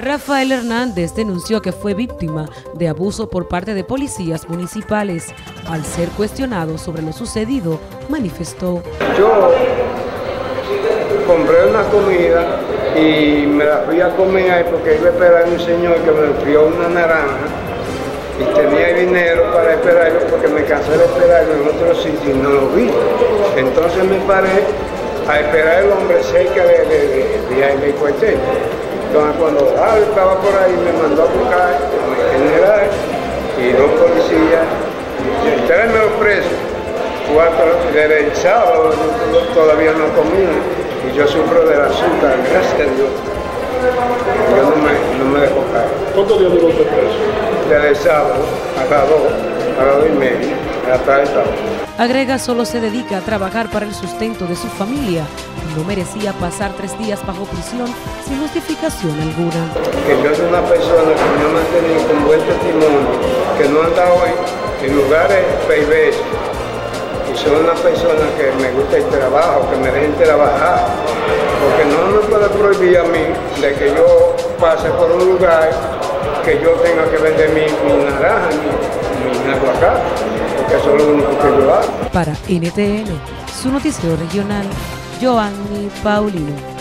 Rafael Hernández denunció que fue víctima de abuso por parte de policías municipales. Al ser cuestionado sobre lo sucedido, manifestó. Yo compré una comida y me la fui a comer ahí porque iba a esperar a un señor que me envió una naranja y tenía dinero para esperarlo porque me cansé de esperarlo en otro sitio y no lo vi. Entonces me paré a esperar al hombre cerca de, de, de, de, de cuartel. Entonces cuando Javi estaba por ahí me mandó a buscar el general y dos policías, y tráeme los presos. Cuatro, desde el sábado todavía no comí y yo sufro del azúcar, gracias a Dios. Yo no me, no me dejo caer. ¿Cuántos días duró usted preso? Desde el sábado a las dos, a las dos y media, Agrega solo se dedica a trabajar para el sustento de su familia no merecía pasar tres días bajo prisión sin justificación alguna. Que yo soy una persona que me ha mantenido con buen testimonio, que no anda hoy en lugares perversos. Y soy una persona que me gusta el trabajo, que me dejen trabajar. Porque no me puede prohibir a mí de que yo pase por un lugar que yo tenga que vender mi, mi naranja, Para NTN, su noticiero regional, Joanny Paulino.